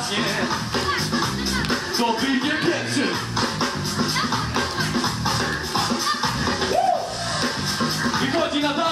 razie To by pierwszy Wychodzi na dach.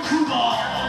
Kuba.